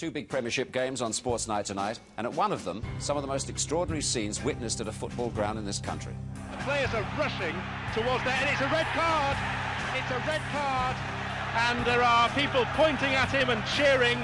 Two big Premiership games on Sports Night tonight, and at one of them, some of the most extraordinary scenes witnessed at a football ground in this country. The players are rushing towards there, and it's a red card. It's a red card, and there are people pointing at him and cheering.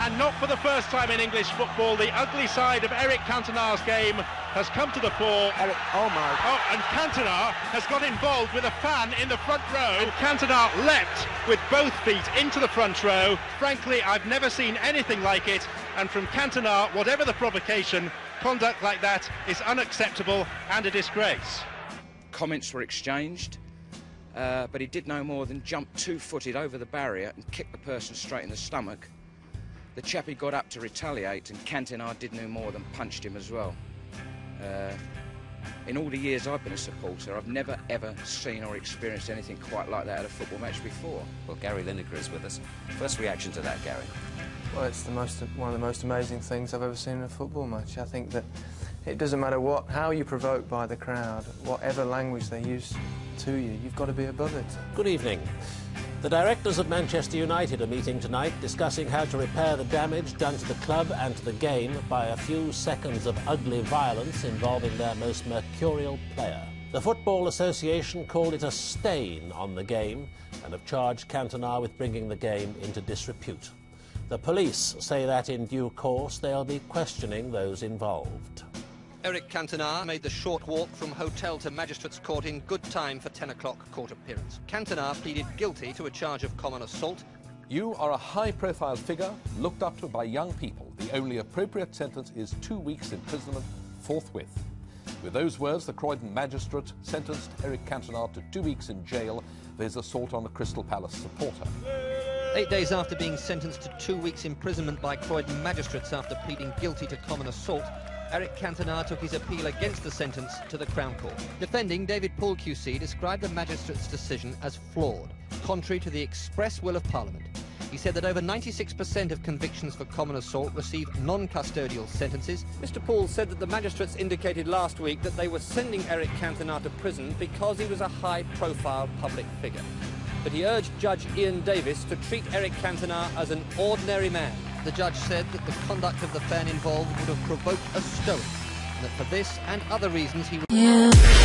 And not for the first time in English football, the ugly side of Eric Cantona's game has come to the fore. Eric, oh my. Oh, and Cantona has got involved with a fan in the front row. And Cantona leapt with both feet into the front row. Frankly, I've never seen anything like it. And from Cantona, whatever the provocation, conduct like that is unacceptable and a disgrace. Comments were exchanged. Uh, but he did no more than jump two-footed over the barrier and kick the person straight in the stomach. The chappie got up to retaliate, and Cantona did no more than punched him as well. Uh, in all the years I've been a supporter, I've never ever seen or experienced anything quite like that at a football match before. Well, Gary Lineker is with us. First reaction to that, Gary? Well, it's the most one of the most amazing things I've ever seen in a football match. I think that it doesn't matter what how you're provoked by the crowd, whatever language they use to you, you've got to be above it. Good evening. The directors of Manchester United are meeting tonight discussing how to repair the damage done to the club and to the game by a few seconds of ugly violence involving their most mercurial player. The Football Association called it a stain on the game and have charged Cantona with bringing the game into disrepute. The police say that in due course they'll be questioning those involved. Eric Cantona made the short walk from hotel to magistrates court in good time for 10 o'clock court appearance. Cantona pleaded guilty to a charge of common assault. You are a high-profile figure looked up to by young people. The only appropriate sentence is two weeks imprisonment forthwith. With those words, the Croydon magistrate sentenced Eric Cantona to two weeks in jail for his assault on a Crystal Palace supporter. Eight days after being sentenced to two weeks imprisonment by Croydon magistrates after pleading guilty to common assault, Eric Cantona took his appeal against the sentence to the Crown Court. Defending, David Paul QC described the magistrate's decision as flawed, contrary to the express will of Parliament. He said that over 96% of convictions for common assault receive non-custodial sentences. Mr Paul said that the magistrates indicated last week that they were sending Eric Cantona to prison because he was a high-profile public figure. But he urged Judge Ian Davies to treat Eric Cantona as an ordinary man. The judge said that the conduct of the fan involved would have provoked a stoic, and that for this and other reasons he would... Yeah.